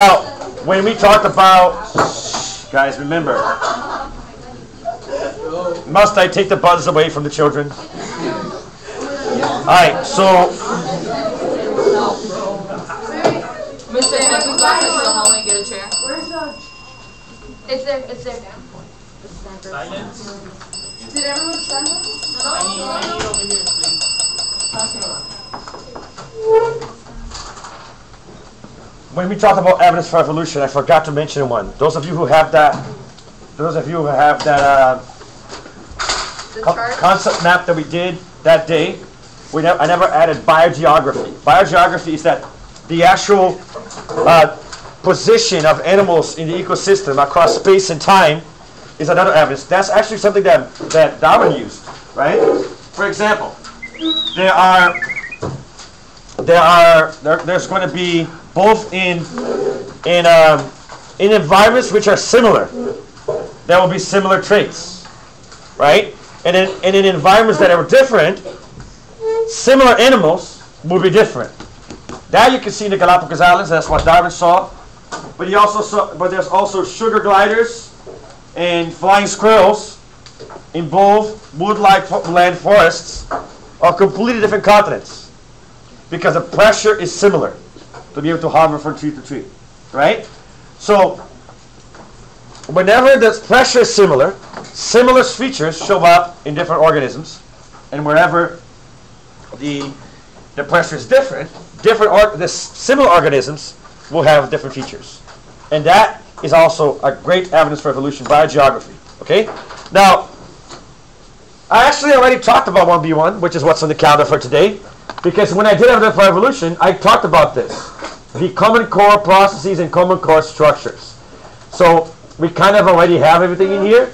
Now, when we talked about, guys, remember, must I take the buttons away from the children? All right, so Miss Dana, can you go out into the hallway and get a chair? Where's the? It's there, it's there. Did everyone sign it? When we talk about evidence for evolution, I forgot to mention one. Those of you who have that, those of you who have that uh, co- concept map that we did that day, we never, I never added biogeography. Biogeography is that the actual uh, position of animals in the ecosystem across space and time is another evidence. That's actually something that, that Darwin used, right? For example, there are there are there, there's going to be both in in um, in environments which are similar, there will be similar traits, right? And in, and in environments that are different, similar animals will be different. That you can see in the Galapagos Islands. That's what Darwin saw. But he also saw. But there's also sugar gliders and flying squirrels in both wood-like land forests on completely different continents because the pressure is similar to be able to hover from tree to tree, right? So whenever the pressure is similar, similar features show up in different organisms, and wherever the the pressure is different, different or, the similar organisms will have different features, and that is also a great evidence for evolution biogeography. Okay, now I actually already talked about 1B1, which is what's on the calendar for today, because when I did evidence for evolution, I talked about this the common core processes and common core structures. So we kind of already have everything in here.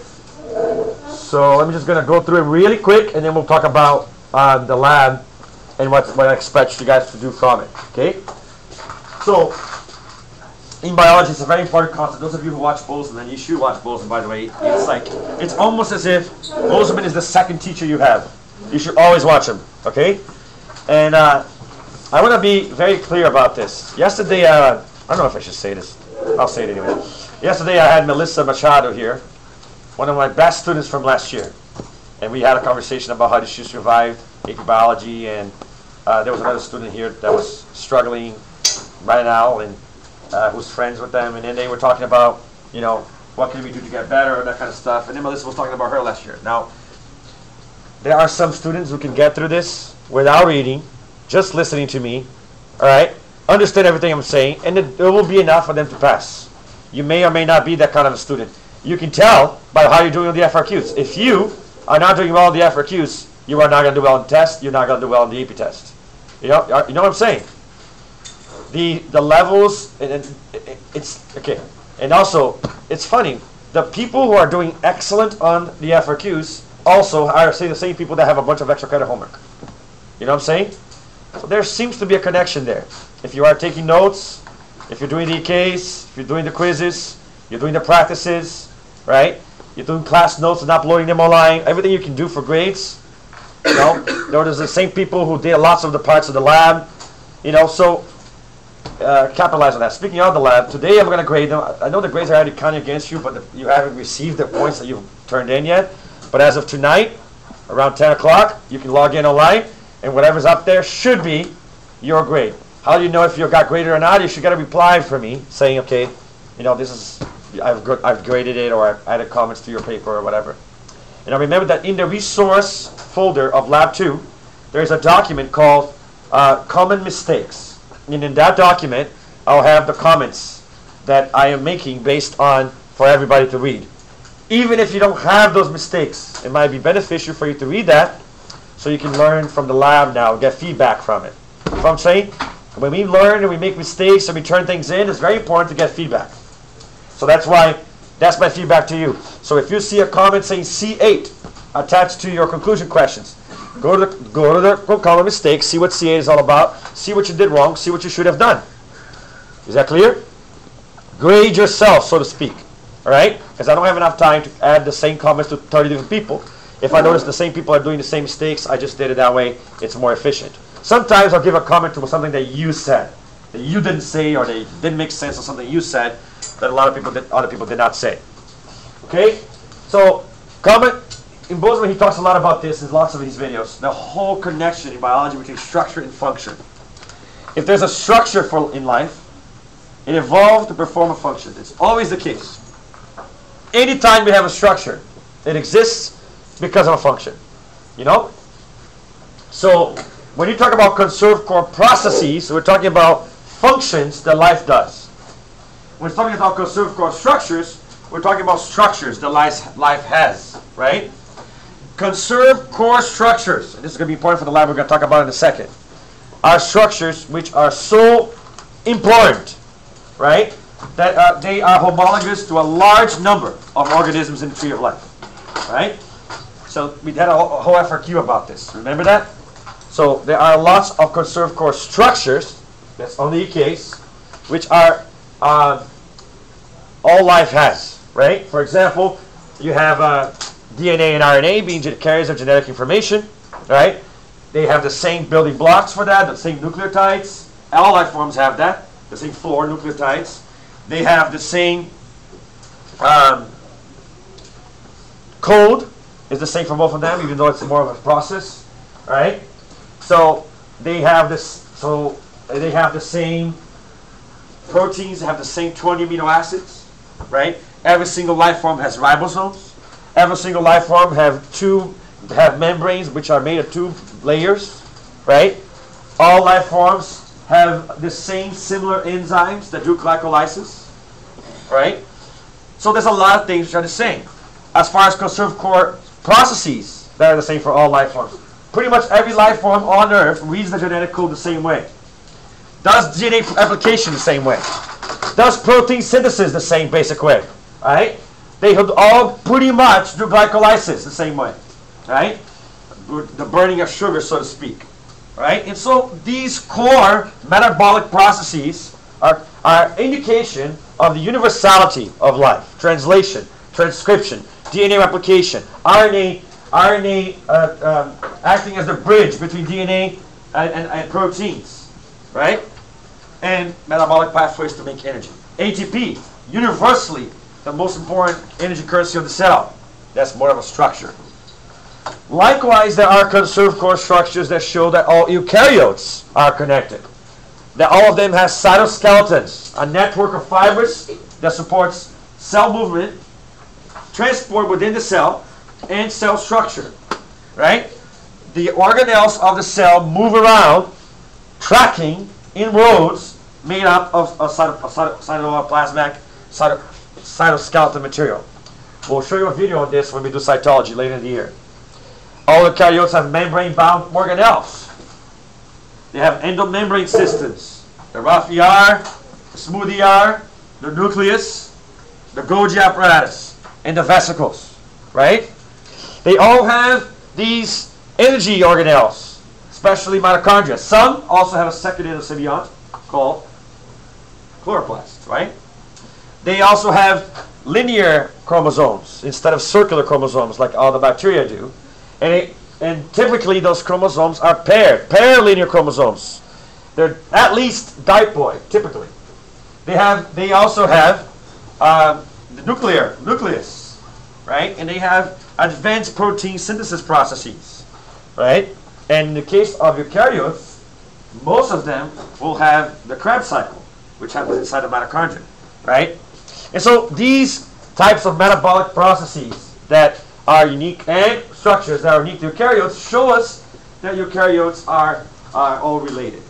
So I'm just going to go through it really quick, and then we'll talk about uh, the lab and what, what I expect you guys to do from it. Okay? So in biology, it's a very important concept. Those of you who watch Bozeman, and you should watch Bozeman, by the way, it's like it's almost as if Bozeman is the second teacher you have. You should always watch him. Okay? And uh, I want to be very clear about this. Yesterday, uh, I don't know if I should say this. I'll say it anyway. Yesterday, I had Melissa Machado here, one of my best students from last year, and we had a conversation about how she survived AP biology, and uh, there was another student here that was struggling right now, and uh, who's friends with them, and then they were talking about, you know, what can we do to get better and that kind of stuff. And then Melissa was talking about her last year. Now, there are some students who can get through this without reading, just listening to me, all right, understand everything I'm saying, and it, it will be enough for them to pass. You may or may not be that kind of a student. You can tell by how you're doing on the FRQs. If you are not doing well on the FRQs, you are not going to do well on the. You're not going to do well on the AP test. You know, uh, you know what I'm saying? The the levels, and, and it- it's okay. And also, it's funny. The people who are doing excellent on the FRQs also are say the same people that have a bunch of extra credit homework. You know what I'm saying? So there seems to be a connection there. If you are taking notes, if you're doing the EKs, if you're doing the quizzes, you're doing the practices, right? You're doing class notes and uploading them online, everything you can do for grades. You know, those are the same people who did lots of the parts of the lab. You know, so uh, capitalize on that. Speaking of the lab, today I'm going to grade them. I I know the grades are already counting against you, but the, you haven't received the points that you've turned in yet. But as of tonight, around 10 o'clock, you can log in online, and whatever's up there should be your grade. How do you know if you got graded or not? You should get a reply from me saying, okay, you know, this is I've I've graded it, or I've added comments to your paper, or whatever. And I remember that in the resource folder of Lab 2, there's a document called uh, Common Mistakes. And in that document, I'll have the comments that I am making based on for everybody to read. Even if you don't have those mistakes, it might be beneficial for you to read that so you can learn from the lab now, get feedback from it. You know what I'm saying? When we learn and we make mistakes and we turn things in, it's very important to get feedback. So that's why that's my feedback to you. So if you see a comment saying C8 attached to your conclusion questions, go to the, go to the go Common Mistakes, see what C8 is all about, see what you did wrong, see what you should have done. Is that clear? Grade yourself, so to speak. All right? Because I don't have enough time to add the same comments to 30 different people. If I notice the same people are doing the same mistakes, I just did it that way. It's more efficient. Sometimes I'll give a comment to something that you said. that you didn't say or they didn't make sense of something you said that a lot of people did, other people did not say. Okay, so comment in Bozeman he talks a lot about this in lots of his videos. The whole connection in biology between structure and function. If there's a structure for in life, it evolved to perform a function. It's always the case. Anytime we have a structure, it exists because of a function. You know? So when you talk about conserved core processes, we're talking about functions that life does. When we're talking about conserved core structures, we're talking about structures that life, life has, right? Conserved core structures, this is going to be important for the lab we're going to talk about in a second, are structures which are so important, right, that uh, they are homologous to a large number of organisms in the tree of life, right? So we had a whole, FRQ about this. Remember that? So there are lots of conserved core structures, that's only a case, which are uh, all life has, right? For example, you have uh, DNA and RNA being carriers of genetic information, right? They have the same building blocks for that, the same nucleotides. All life forms have that, the same four nucleotides. They have the same um, code is the same for both of them, even though it's more of a process, right? So they have this. So they have the same proteins. Have the same 20 amino acids, right? Every single life form has ribosomes. Every single life form have two have membranes which are made of two layers, right? All life forms have the same similar enzymes that do glycolysis, right? So there's a lot of things which are the same. As far as conserved core processes that are the same for all life forms. Pretty much every life form on Earth reads the genetic code the same way. Does DNA replication the same way. Does protein synthesis the same basic way. Right? They all pretty much do glycolysis the same way. Right? The burning of sugar, so to speak. Right? And so these core metabolic processes are, are indication of the universality of life. Translation, transcription, DNA replication, RNA, RNA uh, um, acting as the bridge between DNA and, and, and, proteins, right? And metabolic pathways to make energy. ATP, universally the most important energy currency of the cell. That's more of a structure. Likewise, there are conserved core structures that show that all eukaryotes are connected. That all of them have cytoskeletons, a network of fibers that supports cell movement transport within the cell and cell structure, right? The organelles of the cell move around, tracking in roads made up of, of, cyto, of cytoplasmic cyto, cytoskeleton material. We'll show you a video on this when we do cytology later in the year. All the eukaryotes have membrane-bound organelles. They have endomembrane systems. The rough ER, the smooth ER, the nucleus, the Golgi apparatus and the vesicles, right? They all have these energy organelles, especially mitochondria. Some also have a secondary symbiont called chloroplasts, right? They also have linear chromosomes instead of circular chromosomes like all the bacteria do. And, it, and typically those chromosomes are paired, pair linear chromosomes. They're at least diploid, typically. They have. They also have um, the nuclear nucleus, right? And they have advanced protein synthesis processes, right? And in the case of eukaryotes, most of them will have the Krebs cycle, which happens inside the mitochondria, right? And so these types of metabolic processes that are unique and structures that are unique to eukaryotes show us that eukaryotes are, are all related.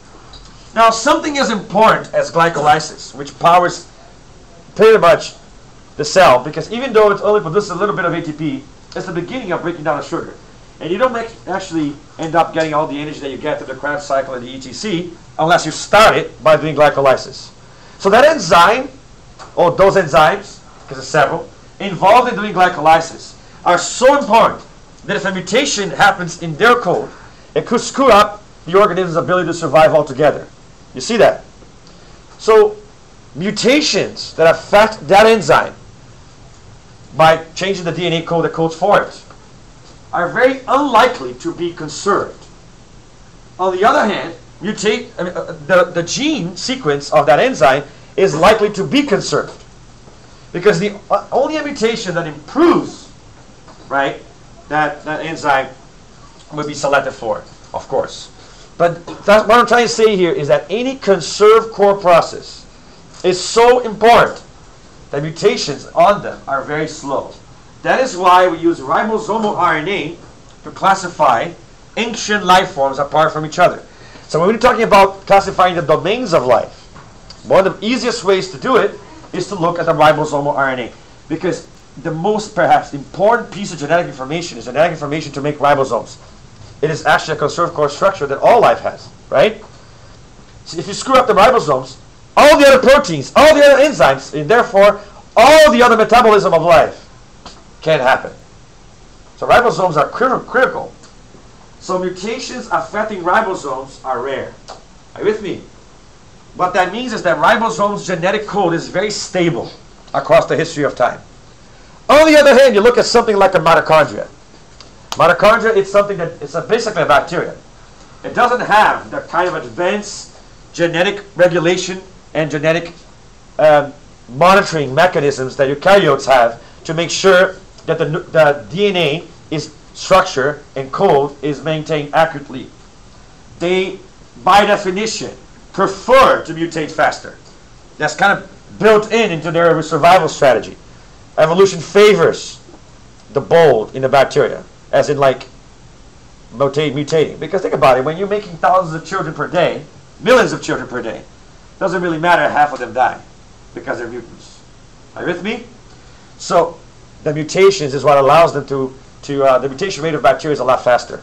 Now, something as important as glycolysis, which powers pretty much the cell because even though it's only produces a little bit of ATP, it's the beginning of breaking down a sugar. And you don't make, actually end up getting all the energy that you get through the Krebs cycle and the ETC unless you start it by doing glycolysis. So that enzyme, or those enzymes, because there's several, involved in doing glycolysis are so important that if a mutation happens in their code, it could screw up the organism's ability to survive altogether. You see that? So mutations that affect that enzyme by changing the DNA code that codes for it are very unlikely to be conserved. On the other hand, mutate, I mean, uh, the, the gene sequence of that enzyme is likely to be conserved. Because the uh, only mutation that improves, right, that, that enzyme would be selected for, of course. But what I'm trying to say here is that any conserved core process is so important that mutations on them are very slow. That is why we use ribosomal RNA to classify ancient life forms apart from each other. So when we're talking about classifying the domains of life, one of the easiest ways to do it is to look at the ribosomal RNA. Because the most perhaps important piece of genetic information is genetic information to make ribosomes. It is actually a conserved core structure that all life has, right? So if you screw up the ribosomes, all the other proteins, all the other enzymes, and therefore all the other metabolism of life can happen. So ribosomes are cri- critical. So mutations affecting ribosomes are rare. Are you with me? What that means is that ribosomes' genetic code is very stable across the history of time. On the other hand, you look at something like a mitochondria. Mitochondria is something that it's a, basically a bacteria. It doesn't have the kind of advanced genetic regulation and genetic um, monitoring mechanisms that eukaryotes have to make sure that the, the DNA is structure and code is maintained accurately. They, by definition, prefer to mutate faster. That's kind of built in into their survival strategy. Evolution favors the bold in the bacteria, as in like mutate, mutating. Because think about it, when you're making thousands of children per day, millions of children per day, doesn't really matter half of them die because they're mutants. Are you with me? So the mutations is what allows them to, to uh, the mutation rate of bacteria is a lot faster.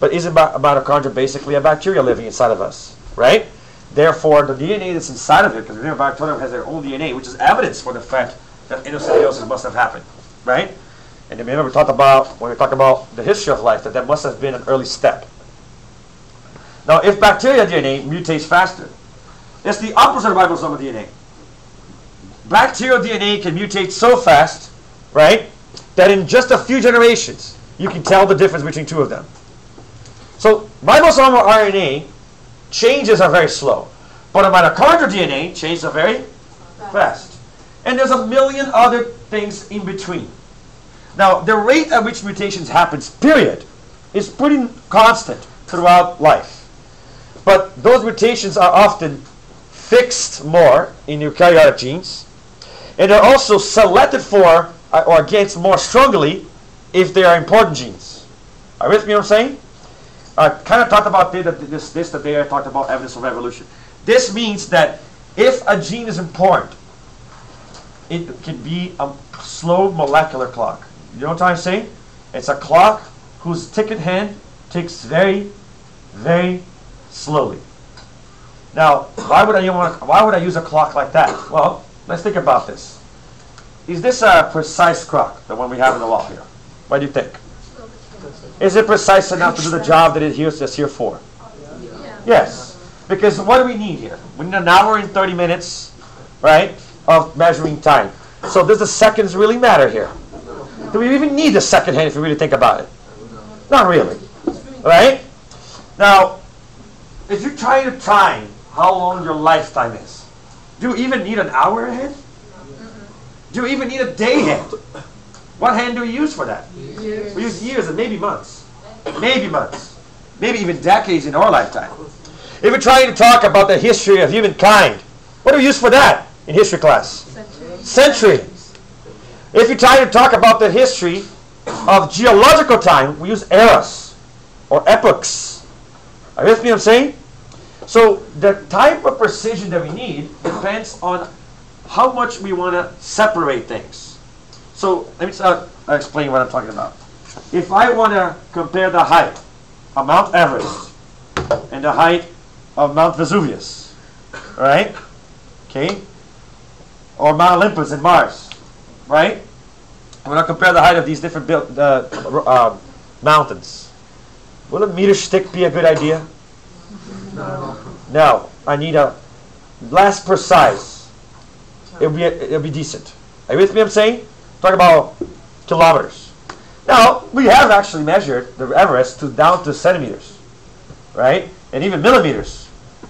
But isn't a mitochondria basically a bacteria living inside of us, right? Therefore, the DNA that's inside of it, because remember, bacteria has their own DNA, which is evidence for the fact that endosymbiosis must have happened, right? And remember, we talked about when we talk about the history of life that that must have been an early step. Now, if bacteria DNA mutates faster, it's the opposite of ribosomal DNA. Bacterial DNA can mutate so fast, right, that in just a few generations, you can tell the difference between two of them. So ribosomal RNA changes are very slow, but a mitochondrial DNA changes are very fast. And there's a million other things in between. Now, the rate at which mutations happens, period, is pretty constant throughout life. But those mutations are often fixed more in eukaryotic genes, and they're also selected for uh, or against more strongly if they are important genes. Are you with me what I'm saying? I kind of talked about this, this, day I talked about evidence of evolution. This means that if a gene is important, it can be a slow molecular clock. You know what I'm saying? It's a clock whose ticket hand ticks very, very slowly. Now, why would I want? Why would I use a clock like that? Well, let's think about this. Is this a precise clock, the one we have on the wall here? What do you think? Is it precise enough to do the job that it is just here for? Yes. Because what do we need here? We need an hour and 30 minutes, right, of measuring time. So does the seconds really matter here? Do we even need the second hand if you really think about it? Not really. Right? Now, if you're trying to time how long your lifetime is, do you even need an hour hand? Do you even need a day hand? What hand do we use for that? Years. We use years and maybe months. Maybe months. Maybe even decades in our lifetime. If we're trying to talk about the history of humankind, what do we use for that in history class? Century. If you're trying to talk about the history of geological time, we use eras or epochs. Are you with me what I'm saying? So the type of precision that we need depends on how much we want to separate things. So let me uh, explain what I'm talking about. If I want to compare the height of Mount Everest and the height of Mount Vesuvius, right? Okay? Or Mount Olympus in Mars, right? I want to compare the height of these different built, uh, uh, mountains. Will a meter stick be a good idea? No. I need a less precise. It'll be it'll be decent. Are you with me? I'm saying. Talk about kilometers. Now we have actually measured the Everest to down to centimeters, right? and even millimeters,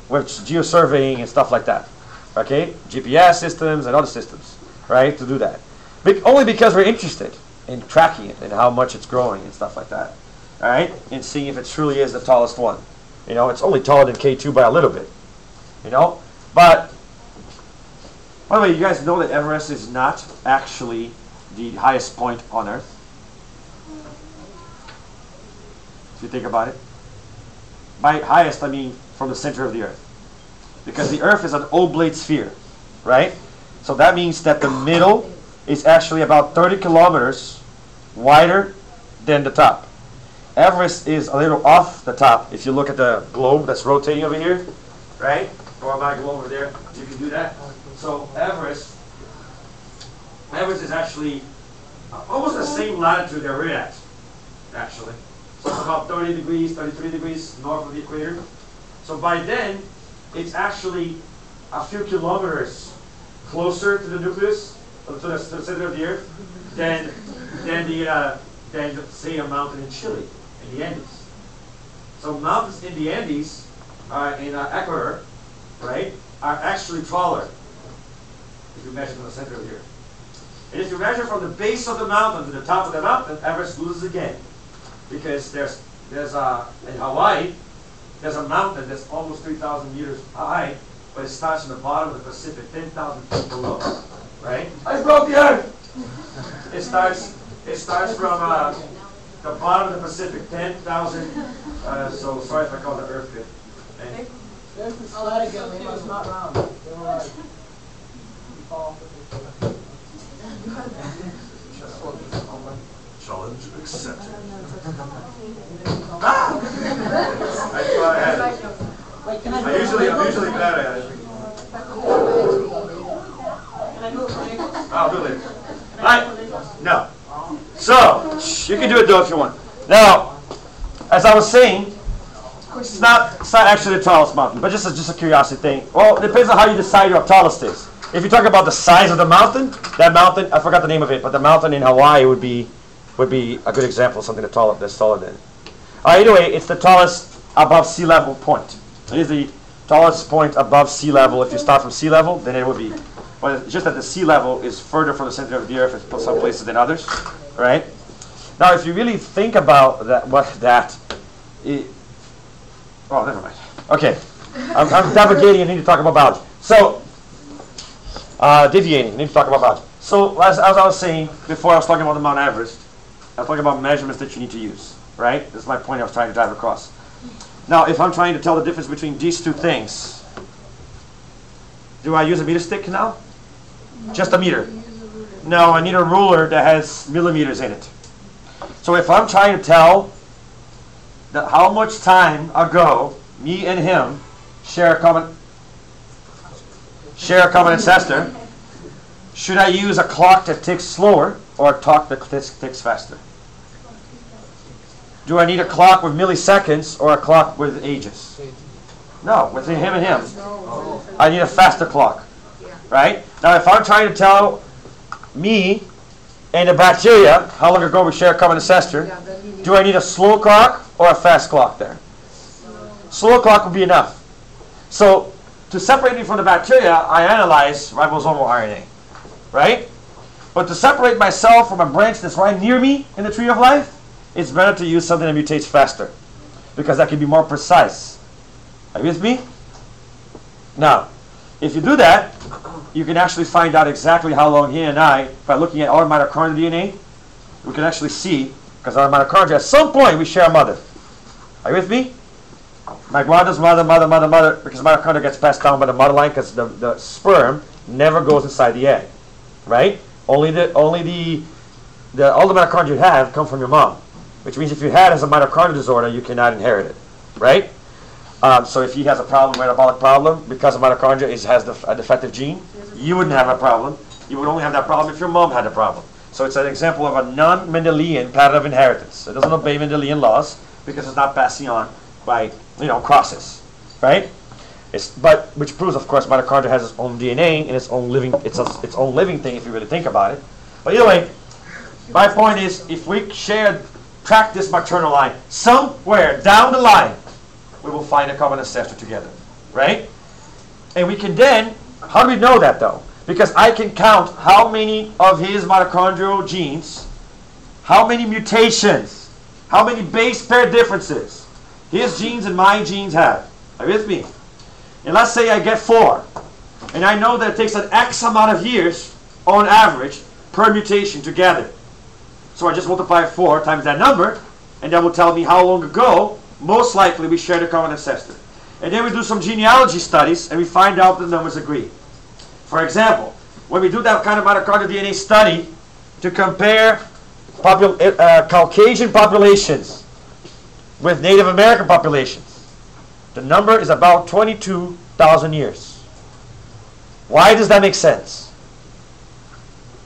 with geosurveying and stuff like that. Okay, GPS systems and other systems, right, to do that. Be- only because we're interested in tracking it and how much it's growing and stuff like that. All right, and seeing if it truly is the tallest one. You know, it's only taller than K2 by a little bit. You know, but by the way, you guys know that Everest is not actually the highest point on Earth. If you think about it, by highest I mean from the center of the Earth, because the Earth is an oblate sphere, right? So that means that the middle is actually about 30 kilometers wider than the top. Everest is a little off the top. If you look at the globe that's rotating over here, right? Or my globe over there, you can do that. So Everest, Everest is actually almost the same latitude that we're at, actually. So it's about 30 degrees, 33 degrees north of the equator. So by then, it's actually a few kilometers closer to the nucleus, to the, center of the Earth, than, than the, uh, than say a mountain in Chile, in the Andes. So mountains in the Andes, uh, in uh, Ecuador, right, are actually taller if you measure from the center of the Earth. And if you measure from the base of the mountain to the top of the mountain, Everest loses again. Because there's, there's a, in Hawaii, there's a mountain that's almost 3,000 meters high, but it starts from the bottom of the Pacific, 10,000 feet below. Right? I broke the earth! It starts, it starts from uh, the bottom of the Pacific, 10,000, uh, so sorry if I call it earthquake. Okay? There's the sled again, they must not round. They were like, fall. Challenge accepted. Ah! I thought I had it. Wait, can I I usually, I I'm usually better at it. Can I move? Can I move? I'll do it later. Right? No. So, you can do it though if you want. Now, as I was saying, it's not, it's not actually the tallest mountain, but just a, just a curiosity thing. Well, it depends on how you decide your tallest is. If you talk about the size of the mountain, that mountain, I forgot the name of it, but the mountain in Hawaii would be would be a good example of something that's taller, that's taller than. Uh, anyway, it's the tallest above sea level point. It is the tallest point above sea level. If you start from sea level, then it would be. Well, it's just that the sea level is further from the center of the earth in some places than others, right? Now, if you really think about that, what that, it, oh, never mind. Okay, I'm, I'm navigating. I need to talk about biology. So, uh, deviating. I need to talk about biology. So, as, as I was saying before, I was talking about the Mount Everest. I was talking about measurements that you need to use, right? This is my point I was trying to drive across. Now, if I'm trying to tell the difference between these two things, do I use a meter stick now? Just a meter. No, I need a ruler that has millimeters in it. So if I'm trying to tell that how much time ago me and him share a common share a common ancestor, should I use a clock that ticks slower or a clock that ticks, ticks faster? Do I need a clock with milliseconds or a clock with ages? No, with him and him. I need a faster clock. Right? Now, if I'm trying to tell me and the bacteria how long ago we share a common ancestor, do I need a slow clock or a fast clock there? Slow clock would be enough. So, to separate me from the bacteria, I analyze ribosomal RNA. Right? But to separate myself from a branch that's right near me in the tree of life, it's better to use something that mutates faster. Because that can be more precise. Are you with me? Now, if you do that, you can actually find out exactly how long he and I, by looking at our mitochondrial DNA, we can actually see, because our mitochondria, at some point, we share a mother. Are you with me? My mother's mother, mother, mother, mother, because mitochondria gets passed down by the mother line because the, the sperm never goes inside the egg. Right? Only the only the the all the mitochondria you have come from your mom. Which means if you had as a mitochondrial disorder, you cannot inherit it. Right? Um, so if he has a problem, a metabolic problem, because of mitochondria is, has the, a defective gene, you wouldn't have a problem. You would only have that problem if your mom had a problem. So it's an example of a non-Mendelian pattern of inheritance. It doesn't obey Mendelian laws because it's not passing on by you know crosses, right? It's, but which proves, of course, mitochondria has its own DNA and its own living it's a, its own living thing if you really think about it. But either way, my point is, if we share track this maternal line somewhere down the line, we will find a common ancestor together, right? And we can then, how do we know that though? Because I can count how many of his mitochondrial genes, how many mutations, how many base pair differences his genes and my genes have. Are you with me? And let's say I get four. And I know that it takes an X amount of years, on average, per mutation to gather. So I just multiply 4 times that number, and that will tell me how long ago, most likely, we shared a common ancestor. And then we do some genealogy studies, and we find out the numbers agree. For example, when we do that kind of mitochondrial DNA study to compare popul- uh, Caucasian populations with Native American populations, the number is about 22,000 years. Why does that make sense?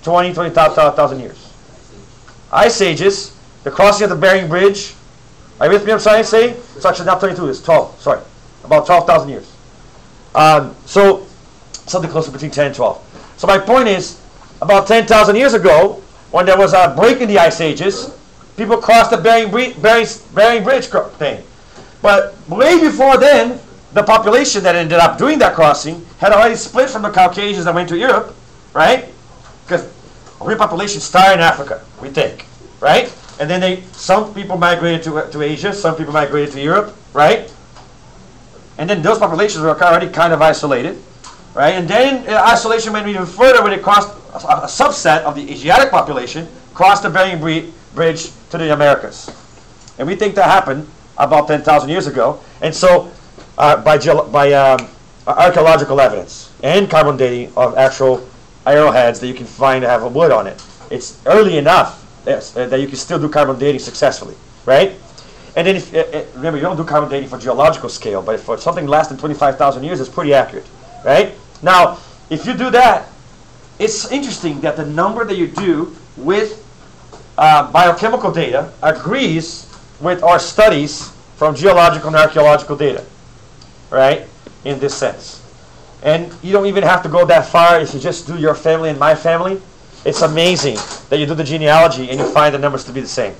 20, 20,000 years. Ice Ages, the crossing of the Bering Bridge. Are? I'm sorry say? It's actually not 22, it's 12. Sorry. About 12,000 years. Um, so, something closer between 10 and 12. So, my point is, about 10,000 years ago, when there was a break in the Ice Ages, people crossed the Bering, Bering, Bering Bridge thing. But way before then, the population that ended up doing that crossing had already split from the Caucasians that went to Europe, right? Because real population started in Africa, we think, right? And then they, some people migrated to, to Asia, some people migrated to Europe, right? And then those populations were already kind of isolated, right? And then uh, isolation went even further when it crossed a, subset of the Asiatic population crossed the Bering Bridge to the Americas. And we think that happened about 10,000 years ago. And so uh, by, by um, archaeological evidence and carbon dating of actual arrowheads that you can find that have a wood on it. It's early enough yes, uh, that you can still do carbon dating successfully, right? And then, if, uh, uh, remember, you don't do carbon dating for geological scale, but for something less than 25,000 years, it's pretty accurate, right? Now, if you do that, it's interesting that the number that you do with uh, biochemical data agrees with our studies from geological and archaeological data, right? In this sense. And you don't even have to go that far if you just do your family and my family. It's amazing that you do the genealogy and you find the numbers to be the same.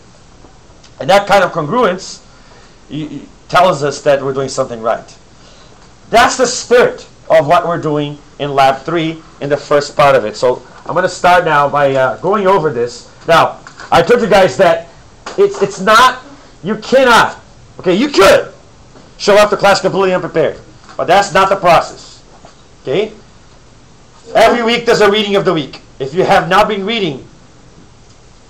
And that kind of congruence tells us that we're doing something right. That's the spirit of what we're doing in Lab 3 in the first part of it. So I'm going to start now by uh, going over this. Now, I told you guys that it's, it's not, you cannot, okay, you could show up to class completely unprepared, but that's not the process. Okay? Every week there's a reading of the week. If you have not been reading,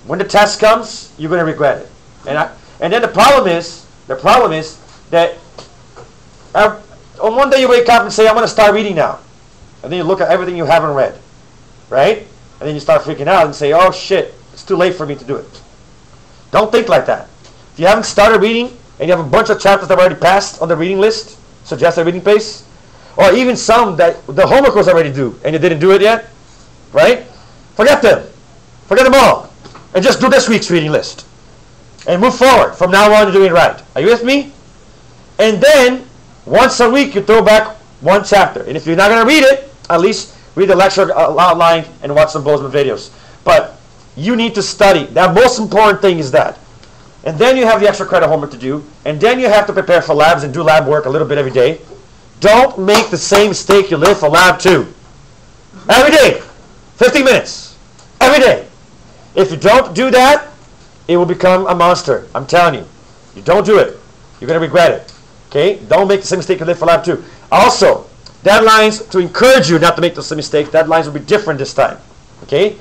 when the test comes, you're going to regret it. And I, and then the problem is, the problem is that on one day you wake up and say, I'm going to start reading now. And then you look at everything you haven't read. Right? And then you start freaking out and say, oh shit, it's too late for me to do it. Don't think like that. If you haven't started reading and you have a bunch of chapters that are already passed on the reading list, suggested reading pace, or even some that the homework was already due and you didn't do it yet, right? Forget them. Forget them all. And just do this week's reading list. And move forward. From now on, you're doing right. Are you with me? And then, once a week, you throw back one chapter. And if you're not going to read it, at least read the lecture uh, outline and watch some Bozeman videos. But you need to study. The most important thing is that. And then you have the extra credit homework to do. And then you have to prepare for labs and do lab work a little bit every day. Don't make the same mistake you live for lab two. Every day. 15 minutes. Every day. If you don't do that, it will become a monster. I'm telling you. You don't do it. You're going to regret it. Okay? Don't make the same mistake you did for lab two. Also, deadlines to encourage you not to make the same mistake, deadlines will be different this time. Okay?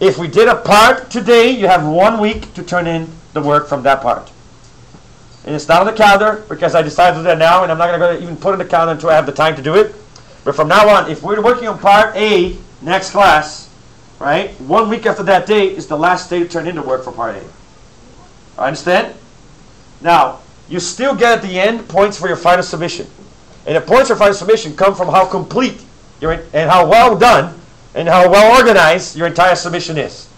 If we did a part today, you have one week to turn in the work from that part. And it's not on the calendar because I decided to do that now, and I'm not going to even put it on the calendar until I have the time to do it. But from now on, if we're working on part A next class, right, one week after that date is the last day to turn in the work for part A. I understand? Now, you still get at the end points for your final submission. And the points for final submission come from how complete your, and how well done and how well organized your entire submission is.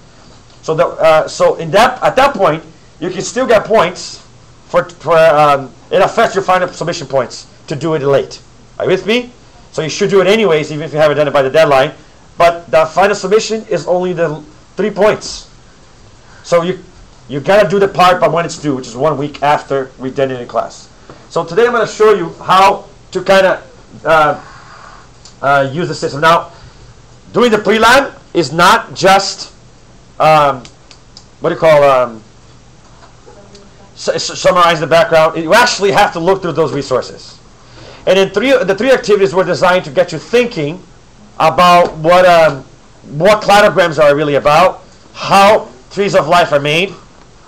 So, the, uh, so in that, at that point, you can still get points for, for um, it affects your final submission points to do it late. Are you with me? So you should do it anyways, even if you haven't done it by the deadline. But the final submission is only the three points. So you you gotta do the part by when it's due, which is one week after we've done it in class. So today I'm to show you how to kind of uh, uh, use the system. Now, doing the pre-lab is not just um, what do you call um, su- su- summarize the background. You actually have to look through those resources. And then three, the three activities were designed to get you thinking about what um, what cladograms are really about, how trees of life are made,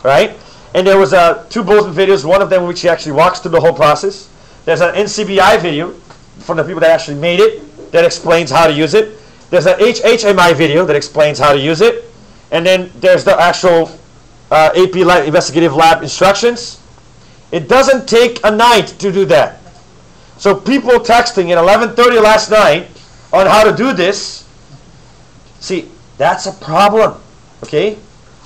right? And there was uh, two Bozeman videos, one of them which he actually walks through the whole process. There's an NCBI video from the people that actually made it that explains how to use it. There's an HHMI video that explains how to use it. And then there's the actual uh, AP lab, investigative lab instructions. It doesn't take a night to do that. So people texting at 11:30 last night on how to do this. See, that's a problem. Okay?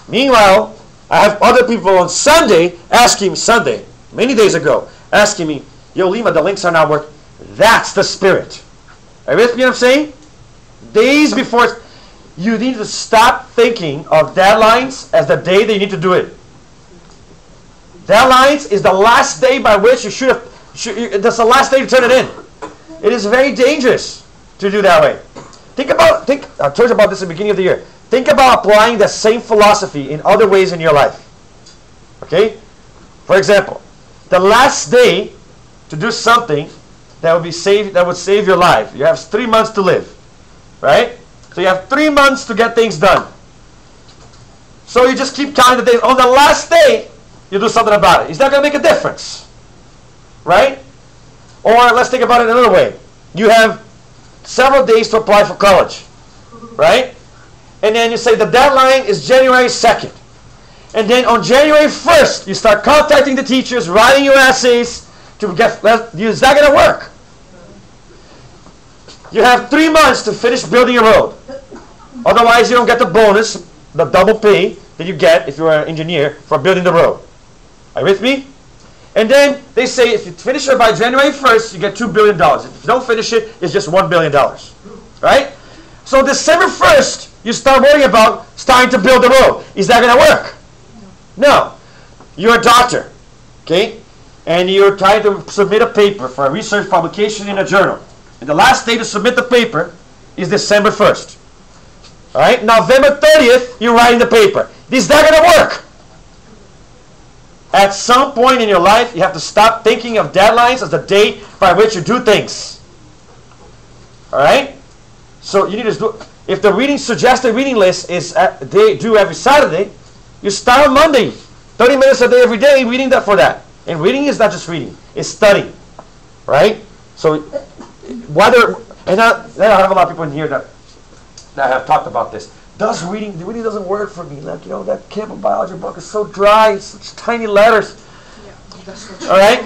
Meanwhile, I have other people on Sunday asking me Sunday, many days ago, asking me, Yo Lima, the links are not working. That's the spirit. Are you with me what I'm saying? Days before you need to stop thinking of deadlines as the day that you need to do it. Deadlines is the last day by which you should have. Should, that's the last day to turn it in. It is very dangerous to do that way. Think about. Think. I told you about this at the beginning of the year. Think about applying the same philosophy in other ways in your life. Okay. For example, the last day to do something that would be save that would save your life. You have three months to live, right? So you have three months to get things done. So you just keep counting the days. On the last day, you do something about it. Is that going to make a difference? Right? Or let's think about it another way. You have several days to apply for college, right? And then you say the deadline is January 2nd. And then on January 1st, you start contacting the teachers, writing your essays to get. Is that going to work? You have three months to finish building a road. Otherwise, you don't get the bonus, the double pay that you get if you're an engineer for building the road. Are you with me? And then they say if you finish it by January 1st, you get $2 billion. If you don't finish it, it's just $1 billion. Right? So December 1st, you start worrying about starting to build the road. Is that going to work? No. You're a doctor, okay? And you're trying to submit a paper for a research publication in a journal. And the last day to submit the paper is December 1st. All right? November 30th, you're writing the paper. Is that going to work? At some point in your life, you have to stop thinking of deadlines as the date by which you do things. All right? So you need to do. If the reading suggested reading list is at, they due every Saturday, you start on Monday, 30 minutes a day every day reading that for that. And reading is not just reading; it's studying, right? So whether and I, I have a lot of people in here that that have talked about this. Does reading reading doesn't work for me? Like you know that Campbell biology book is so dry, it's such tiny letters. All right.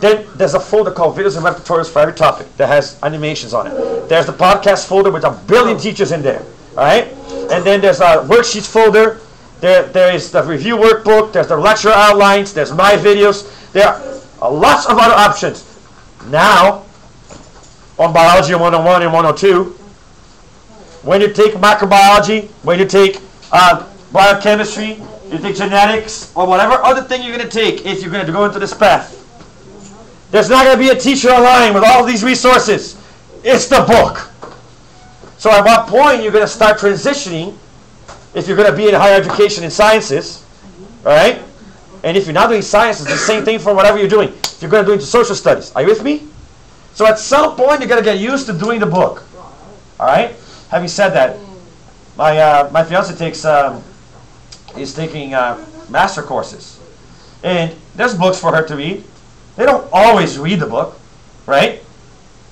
Then there's a folder called videos and web tutorials for every topic that has animations on it. There's the podcast folder with a billion teachers in there. All right. And then there's a worksheets folder. There, there is the review workbook. There's the lecture outlines. There's my videos. There are lots of other options. Now, on Biology 101 and 102, when you take microbiology, when you take uh, biochemistry, you take genetics, or whatever other thing you're going to take if you're going to go into this path. There's not going to be a teacher online with all these resources. It's the book. So at what point you're going to start transitioning if you're going to be in higher education in sciences, all right? And if you're not doing sciences, the same thing for whatever you're doing. If you're going to do into social studies, are you with me? So at some point you're going to get used to doing the book, all right? Having said that, my uh, my fiance takes um, is taking uh, master courses, and there's books for her to read. They don't always read the book, right?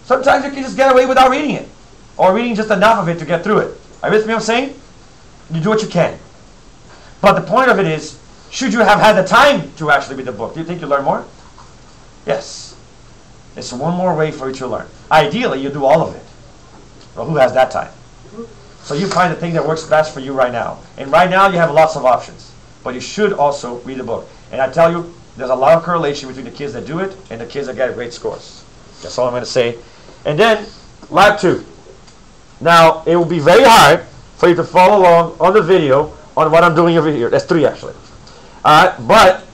Sometimes you can just get away without reading it, or reading just enough of it to get through it. Are you with me? I'm saying you do what you can. But the point of it is, should you have had the time to actually read the book, do you think you learn more? Yes. It's one more way for you to learn. Ideally, you do all of it. Well, who has that time? So you find the thing that works best for you right now. And right now, you have lots of options. But you should also read the book. And I tell you, there's a lot of correlation between the kids that do it and the kids that get great scores. That's all I'm going to say. And then, lab two. Now, it will be very hard for you to follow along on the video on what I'm doing over here. That's three, actually. Uh, but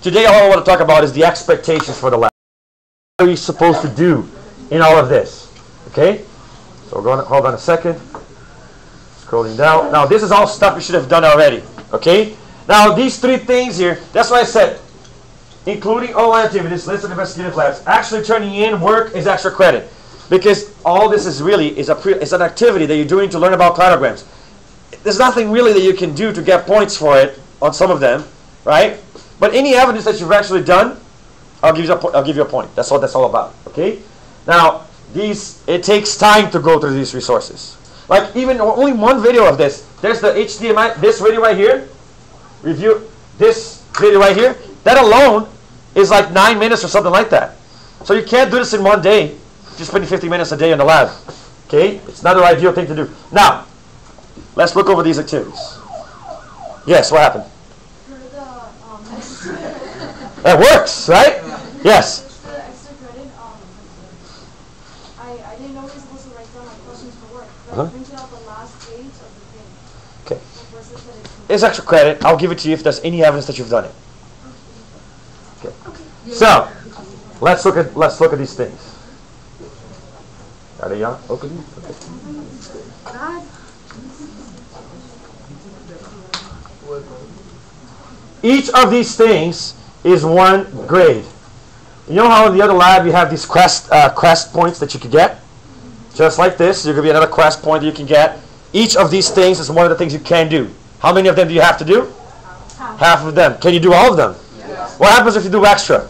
today all I want to talk about is the expectations for the lab. What are you supposed to do in all of this? Okay? So we're going to hold on a second. Scrolling down. Now this is all stuff you should have done already. Okay? Now these three things here, that's why I said including all activities, list of investigative labs, actually turning in work is extra credit. Because all this is really is a pre, is an activity that you're doing to learn about cladograms. There's nothing really that you can do to get points for it on some of them, right? But any evidence that you've actually done, I'll give you a, I'll give you a point. That's what that's all about. Okay. Now these it takes time to go through these resources. Like even only one video of this. There's the HDMI. This video right here. Review this video right here. That alone is like nine minutes or something like that. So you can't do this in one day. Just spending 50 minutes a day in the lab. Okay? It's not the ideal thing to do. Now, let's look over these activities. Yes, what happened? The, um, That works, right? Yes. for the extra credit, um, I, I didn't know we were supposed to write down my questions for work, but Uh-huh. I printed out the last page of the thing. Okay. The first says that it's It's extra credit. I'll give it to you if there's any evidence that you've done it. Okay. So, let's look at let's look at these things. Are they young? Okay. Each of these things is one grade. You know how in the other lab you have these quest uh, quest points that you could get? Just like this, there could be another quest point that you can get. Each of these things is one of the things you can do. How many of them do you have to do? Half of them. Can you do all of them? What happens if you do extra?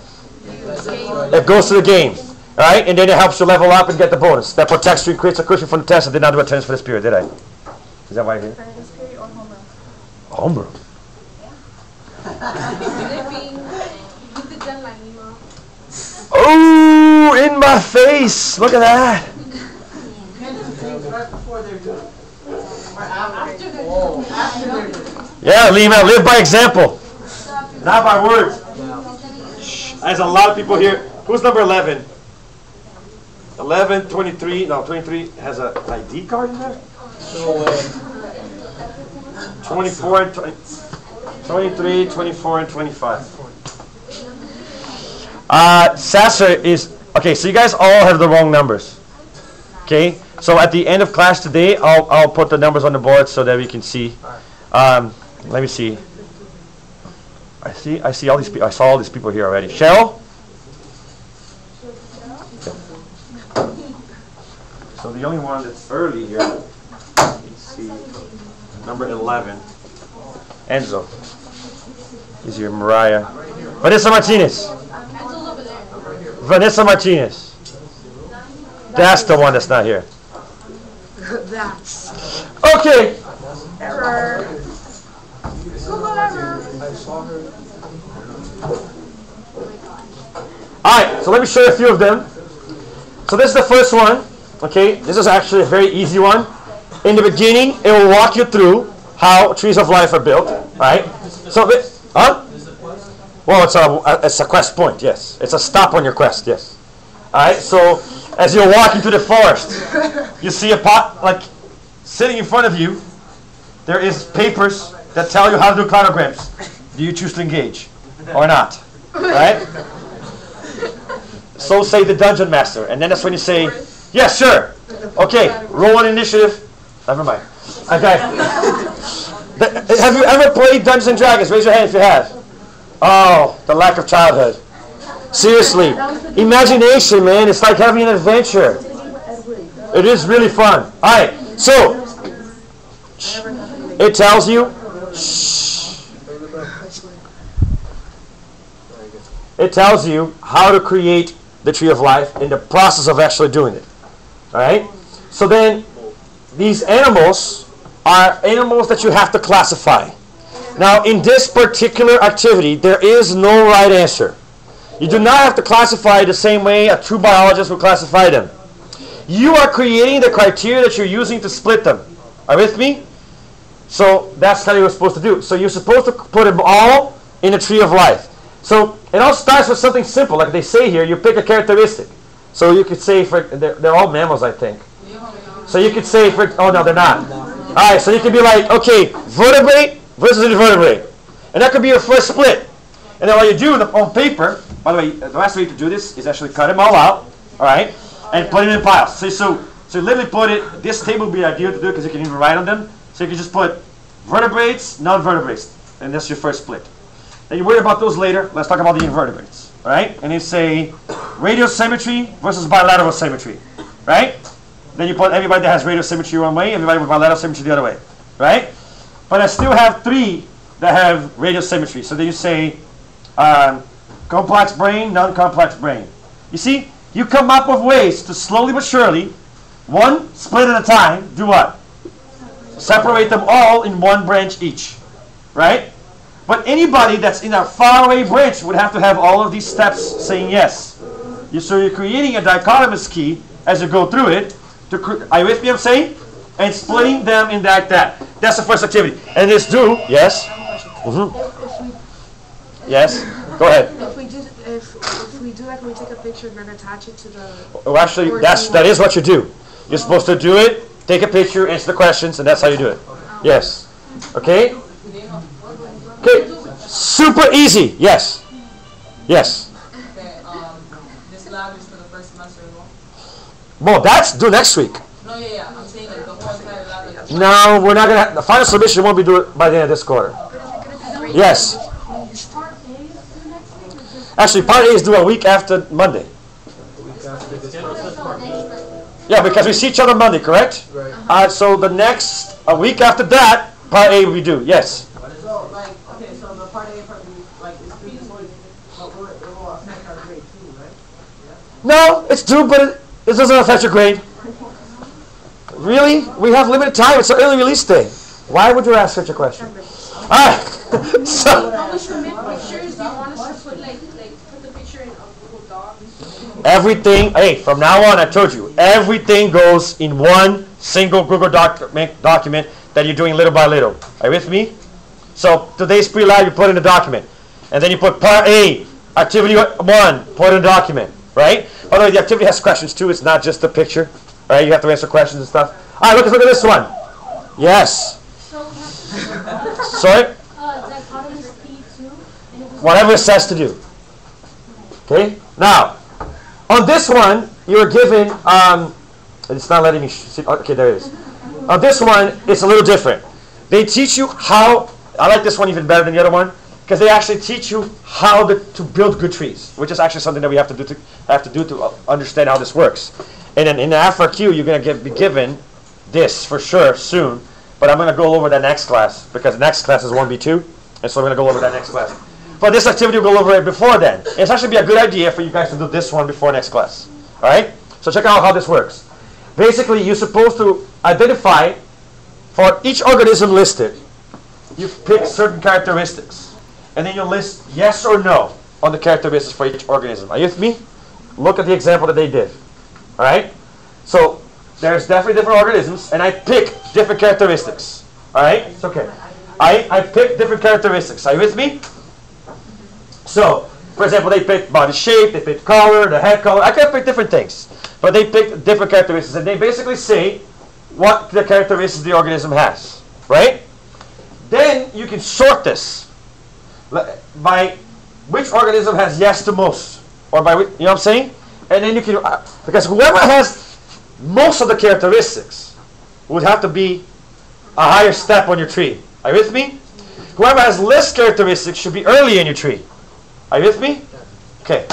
It goes to the game. All right? And then it helps you level up and get the bonus. That protects you and creates a cushion from the test. I did not do attendance for this period, did I? Is that why I here? Fairness period or homeroom? Homeroom. Keep the gun like me, mom. Oh, in my face. Look at that. Things right before they're due. Or after they're due. After they're due. Yeah, live by example. Not by words. There's a lot of people here. Who's number 11? 11, 23, no, 23 has a ID card in there? No way. 24 and 20, 23, 24, and 25. Uh, Sasser is, okay, so you guys all have the wrong numbers. Okay, so at the end of class today, I'll, I'll put the numbers on the board so that we can see. Um, let me see. I see, I see all these people, I saw all these people here already. Cheryl? So the only one that's early here, let's see, number 11. Enzo. Is here, Mariah. Vanessa Martinez. Vanessa Martinez. That's the one that's not here. That's. Okay. Error. All right, so let me show you a few of them. So this is the first one. Okay, this is actually a very easy one. In the beginning, it will walk you through how trees of life are built. Right? So, huh? Well, it's a it's a quest point. Yes, it's a stop on your quest. Yes. All right. So as you're walking through the forest, you see a pot like sitting in front of you. There is papers that tell you how to do cladograms. Do you choose to engage or not? Right? So say the dungeon master, and then that's when you say, "Yes, sure." Okay, roll an initiative. Never mind. Okay. Have you ever played Dungeons and Dragons? Raise your hand if you have. Oh, the lack of childhood. Seriously, imagination, man. It's like having an adventure. It is really fun. All right, so it tells you. It tells you how to create the tree of life in the process of actually doing it. All right. So then, these animals are animals that you have to classify. Now, in this particular activity, there is no right answer. You do not have to classify the same way a true biologist would classify them. You are creating the criteria that you're using to split them. Are you with me? So that's how you're supposed to do. So you're supposed to put them all in a tree of life. So it all starts with something simple, like they say here. You pick a characteristic. So you could say for they're, they're all mammals, I think. So you could say for oh no, they're not. All right, so you could be like, okay, vertebrate versus invertebrate, and that could be your first split. And then what you do on on paper, by the way, the best way to do this is actually cut them all out, all right, and put them in piles. So, so, so you literally put it, this table would be ideal to do because you can even write on them. So you can just put vertebrates, non-vertebrates, and that's your first split. Then you worry about those later. Let's talk about the invertebrates, all right? And you say radial symmetry versus bilateral symmetry, right? Then you put everybody that has radial symmetry one way, everybody with bilateral symmetry the other way, right? But I still have three that have radial symmetry. So then you say um, complex brain, non-complex brain. You see, you come up with ways to slowly but surely, one split at a time, do what? Separate them all in one branch each, right? But anybody that's in a faraway branch would have to have all of these steps saying yes. You, so you're creating a dichotomous key as you go through it. To are you with me? I'm saying, and splitting them in that that. That's the first activity. And this do yes. Mhm. Yes. Go ahead. If we do, if, we do that, can we take a picture and then attach it to the, Well, actually, that's that is what you do. You're supposed to do it, take a picture, answer the questions, and that's how you do it. Yes. Okay. Okay. Super easy. Yes. Yes. Okay, um, this lab is for the first semester as well? Well, that's due next week. No, yeah, yeah, I'm saying like the whole entire lab. No, we're not gonna. The final submission won't be due by the end of this quarter. Yes. Part A is due next week or just? Actually, part A is due a week after Monday. Yeah, because we see each other Monday, correct? Right. Uh, so the next a week after that, part A we do. Yes. So, like, okay, so the part A, part B, like, it's three points, but will it, it will affect our grade too, right? No, it's due, but it, it doesn't affect your grade. Really? We have limited time. It's an early release day. Why would you ask such a question? All right. so When we submit pictures, do you want us to put like, like, put the picture in a Google Docs? Everything. Hey, from now on, I told you, everything goes in one single Google document document that you're doing little by little. Are you with me? So today's pre-lab, you put in the document, and then you put part A, activity one, put in the document, right? By the way, the activity has questions too. It's not just the picture, right? You have to answer questions and stuff. All right, look, look at this one. Yes. So we have to, Sorry. uh, dichotomous P two, and it was. whatever it says to do. Okay? Now, on this one, you're given, um, it's not letting me see, okay, there it is. On this one, it's a little different. They teach you how, I like this one even better than the other one, because they actually teach you how to, to build good trees, which is actually something that we have to do to, have to, do to uh, understand how this works. And then in the FRQ, you're going to get be given this for sure soon, but I'm going to go over that next class, because the next class is 1B2, and so I'm going to go over that next class. But this activity we'll go over it before then. It's actually be a good idea for you guys to do this one before next class. All right? So check out how this works. Basically, you're supposed to identify for each organism listed, you pick certain characteristics. And then you list yes or no on the characteristics for each organism. Are you with me? Look at the example that they did. All right? So there's definitely different organisms, and I pick different characteristics. All right? It's okay. I, I pick different characteristics. Are you with me? So, for example, they picked body shape, they picked color, the head color. I could pick different things, but they picked different characteristics, and they basically say what the characteristics the organism has, right? Then you can sort this by which organism has yes to most, or by you know what I'm saying? And then you can uh, because whoever has most of the characteristics would have to be a higher step on your tree. Are you with me? Whoever has less characteristics should be early in your tree. Are you with me? Okay.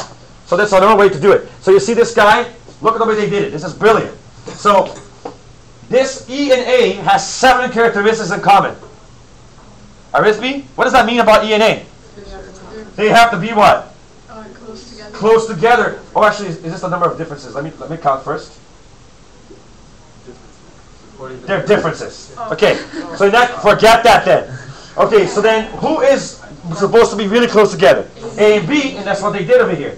So that's another way to do it. So you see this guy? Look at the way they did it. This is brilliant. So this E and A has seven characteristics in common. Are you with me? What does that mean about E and A? They have to be what? close together? Close together. Oh, actually, is this the number of differences? Let me let me count first. They're differences. Okay. So that forget that then. Okay. So then, who is supposed to be really close together? A and B, and that's what they did over here.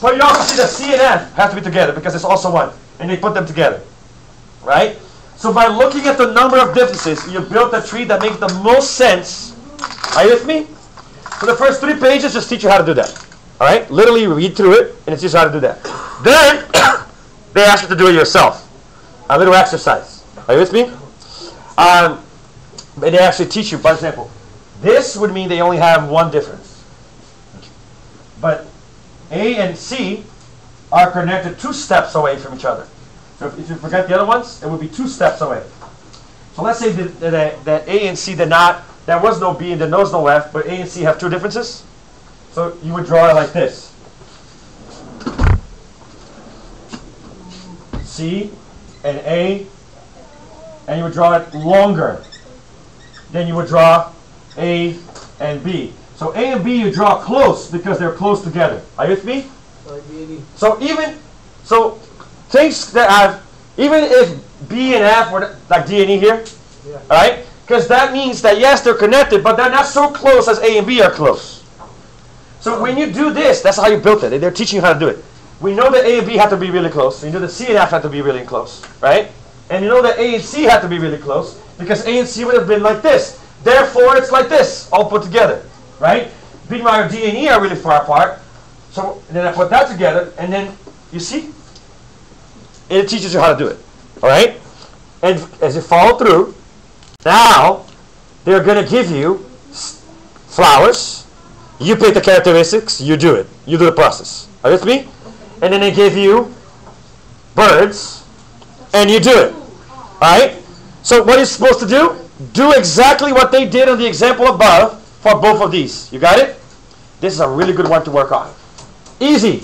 But you also see that C and F have to be together because it's also one, and they put them together, right? So by looking at the number of differences, you built a tree that makes the most sense. Are you with me? So the first three pages just teach you how to do that. All right? Literally read through it, and it teaches how to do that. Then they ask you to do it yourself. A little exercise. Are you with me? Um, and they actually teach you, for example, this would mean they only have one difference. but A and C are connected two steps away from each other. So if, if you forget the other ones, it would be two steps away. So let's say that, that, that A and C did not, there was no B and there was no F, but A and C have two differences. So you would draw it like this. C and A, and you would draw it longer. Then you would draw A and B. So A and B you draw close because they're close together. Are you with me? So even so things that have even if B and F were like D and E here, all right? Because that means that yes, they're connected, but they're not so close as A and B are close. So when you do this, that's how you built it. They're teaching you how to do it. We know that A and B have to be really close. We know that C and F have to be really close, right? And you know that A and C have to be really close because A and C would have been like this. Therefore, it's like this, all put together, right? B, minor, D, and E are really far apart. So then I put that together, and then you see, it teaches you how to do it, all right? And as you follow through, now they're going to give you flowers. You pick the characteristics. You do it. You do the process. Are you with me? And then they give you birds, and you do it. All right. So what are you supposed to do? Do exactly what they did in the example above for both of these. You got it? This is a really good one to work on. Easy.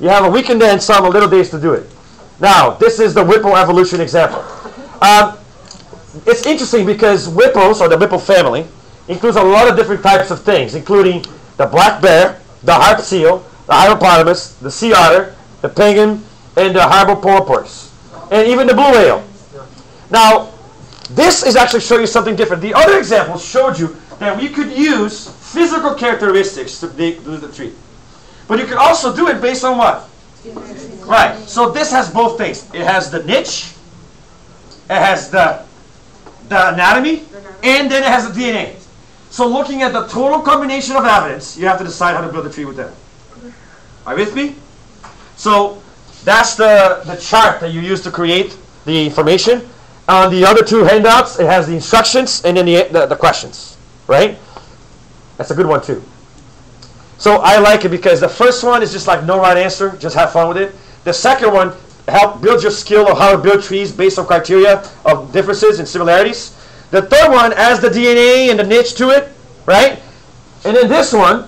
You have a weekend and some a little days to do it. Now, this is the Whippo evolution example. Um, it's interesting because Whippos, or the Whippo family, includes a lot of different types of things, including the black bear, the harp seal, the hippopotamus, the sea otter, the penguin, and the harbor porpoise, and even the blue whale. Now, this is actually showing you something different. The other example showed you that we could use physical characteristics to do the tree. But you can also do it based on what? Right. So this has both things. It has the niche, it has the the anatomy, and then it has the DNA. So looking at the total combination of evidence, you have to decide how to build a tree with them. Are you with me? So that's the, the chart that you use to create the information. On the other two handouts, it has the instructions and then the, the, the questions, right? That's a good one too. So I like it because the first one is just like no right answer, just have fun with it. The second one help build your skill of how to build trees based on criteria of differences and similarities. The third one adds the DNA and the niche to it, right? And then this one,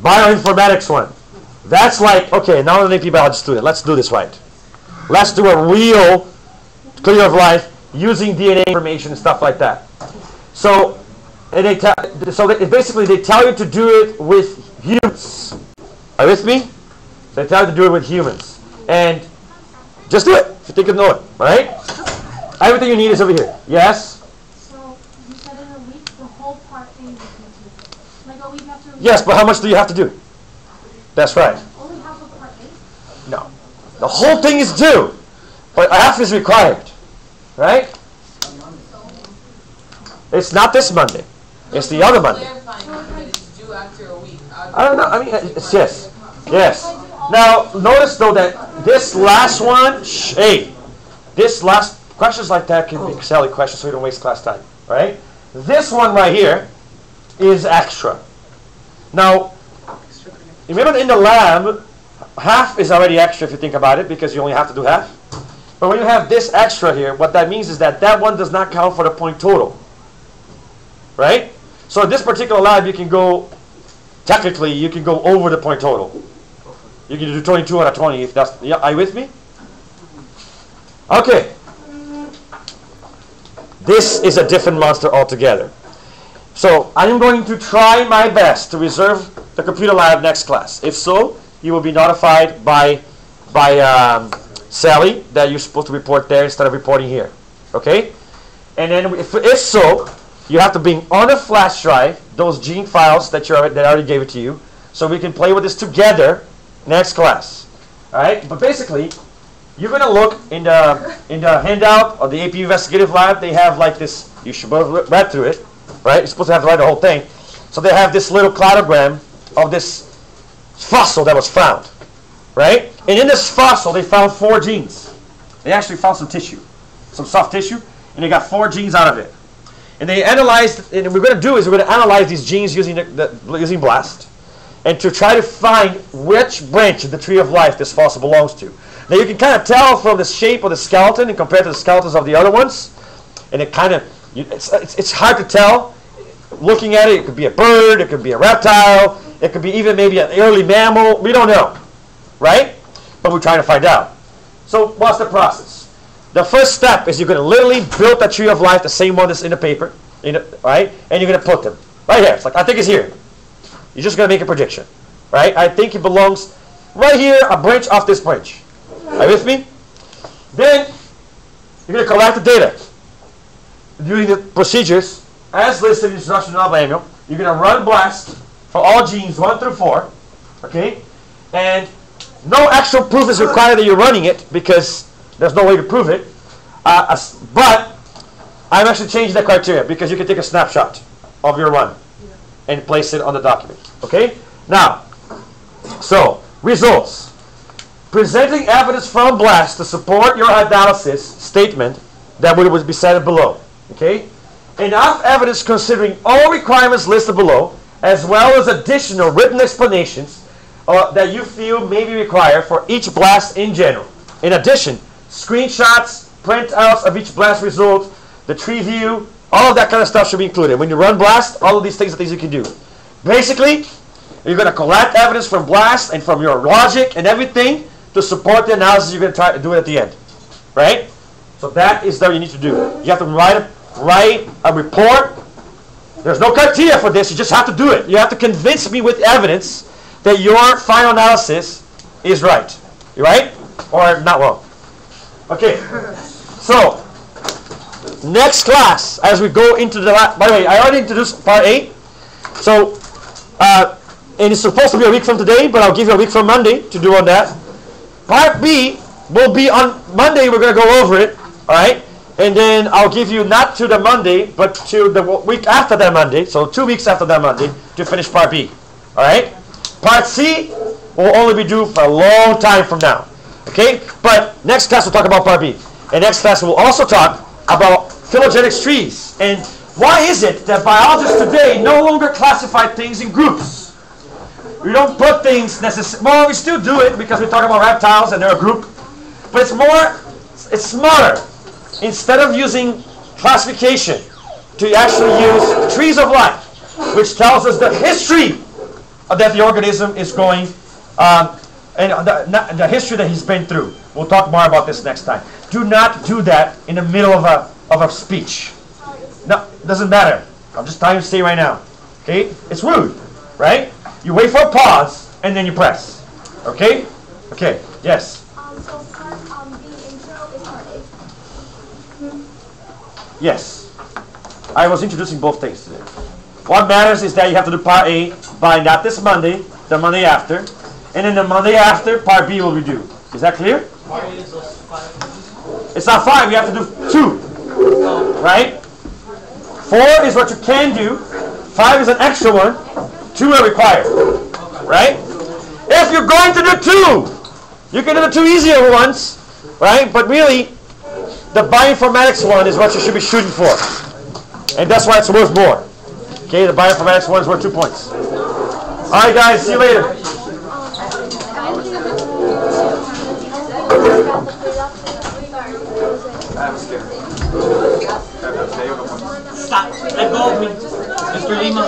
bioinformatics one. That's like, okay, now I'm an AP biology student. Let's do this right. Let's do a real clear of life using DNA information and stuff like that. So, and they tell, so they, basically they tell you to do it with humans. Are you with me? They tell you to do it with humans, and just do it if you think you know it. All right? Everything you need is over here. Yes. So you said in a week, the whole part A is completed. Like a week after. a Yes, but how much do you have to do? That's right. Only half of part A? No. The whole thing is due, but half is required. Right? It's not this Monday. It's the other Monday. I don't know. I mean, it's yes, yes. Now, notice though that this last one, shh, hey, this last questions like that can be silly questions, so you don't waste class time, right? This one right here is extra. Now, remember in the lab, half is already extra if you think about it, because you only have to do half. But when you have this extra here, what that means is that that one does not count for the point total, right? So in this particular lab, you can go technically you can go over the point total. You can do 22 out of 20 if that's. Yeah, are you with me? Okay. This is a different monster altogether. So I'm going to try my best to reserve the computer lab next class. If so, you will be notified by by um, Sally that you're supposed to report there instead of reporting here. Okay? And then if, so, you have to bring on a flash drive those gene files that you already, that I already gave it to you, so we can play with this together next class. All right? But basically, you're gonna look in the in the handout of the AP Investigative Lab. They have like this. You should both read through it, right? You're supposed to have to write the whole thing. So they have this little cladogram of this fossil that was found, right? And in this fossil, they found four genes. They actually found some tissue, some soft tissue, and they got four genes out of it. And they analyzed, and what we're going to do is we're going to analyze these genes using the, the, using BLAST. and to try to find which branch of the tree of life this fossil belongs to. Now you can kind of tell from the shape of the skeleton and compared to the skeletons of the other ones, and it kind of it's, it's, it's hard to tell. Looking at it, it could be a bird, it could be a reptile, it could be even maybe an early mammal. We don't know, right? But we're trying to find out. So what's the process? The first step is you're going to literally build the tree of life, the same one that's in the paper, in the, right? And you're going to put them right here. It's like I think it's here. You're just going to make a prediction, right? I think it belongs right here, a branch off this branch. Are you with me? Then you're going to collect the data using the procedures as listed in the instruction manual. You're going to run blast for all genes 1 through 4, okay? And no actual proof is required that you're running it because there's no way to prove it. Uh, as- but I'm actually changing the criteria because you can take a snapshot of your run and place it on the document. Okay? Now, so results. Presenting evidence from BLAST to support your analysis statement that would be cited below. Okay? Enough evidence considering all requirements listed below, as well as additional written explanations uh, that you feel may be required for each blast in general. In addition, screenshots, printouts of each blast result, the tree view, all of that kind of stuff should be included. When you run blast, all of these things are things you can do. Basically, you're going to collect evidence from blast and from your logic and everything to support the analysis you're going to try to do it at the end. Right? So that is what you need to do. You have to write a, write a report. There's no criteria for this. You just have to do it. You have to convince me with evidence that your final analysis is right. You right? Or not wrong. Okay. So, next class, as we go into the by the way, I already introduced part A. So, uh, and it's supposed to be a week from today, but I'll give you a week from Monday to do on that. Part B will be on Monday. We're going to go over it, all right? And then I'll give you not to the Monday, but to the week after that Monday. So two weeks after that Monday to finish Part B, all right? Part C will only be due for a long time from now, okay? But next class we'll talk about Part B, and next class we'll also talk about phylogenetic trees and why is it that biologists today no longer classify things in groups? We don't put things necessarily. Well, we still do it because we talk about reptiles and they're a group, but it's more, it's smarter. Instead of using classification, to actually use trees of life, which tells us the history that the organism is going, um, and the, the history that he's been through. We'll talk more about this next time. Do not do that in the middle of a of a speech. No, it doesn't matter. I'm just you to say right now. Okay? It's rude, right? You wait for a pause and then you press. Okay? Okay. Yes. Yes. I was introducing both things today. What matters is that you have to do part A by not this Monday, the Monday after, and then the Monday after, part B will be due. Is that clear? It's not five, you have to do two. Right? Four is what you can do. Five is an extra one. Two are required. Right? If you're going to do two, you can do the two easier ones. Right? But really, the bioinformatics one is what you should be shooting for. And that's why it's worth more. Okay, the bioinformatics one is worth two points. All right, guys, see you later. Stop. Let go of me. Mr. Lima.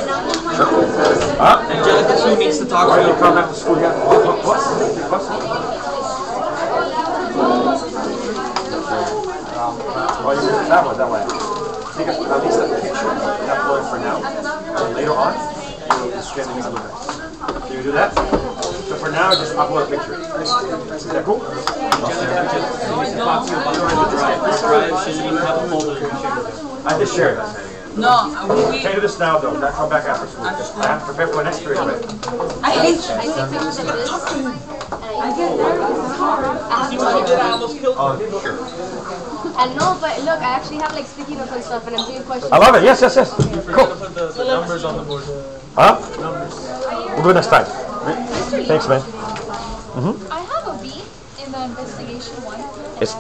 Huh? Angelica Sue needs to talk to you. come back to school yet? What? What? What? Oh, you that one, that way. Take a, at least a picture of that one for now. And later on, you'll just scan the other ones. Can you do that? So for now, just upload a picture. Is that cool? She needs to talk to you about the drive. This drive shouldn't even have a folder to share with her. I just shared that. No, we, we, Can't do this now, though. That come back after school. Just- I have to prepare for the next period already. I hate you. I take pictures of this. I get See you? I almost killed you. Oh, sure. And no, but look, I actually have like sticky notes and stuff, and I'm doing questions. I love it. Yes, yes, yes. Forget Cool. to put the, the numbers on the board. Huh? We'll do it next time. Thanks, man. Mhm. I have a B in the investigation one. It's